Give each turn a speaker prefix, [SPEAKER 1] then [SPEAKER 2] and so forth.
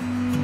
[SPEAKER 1] Mm.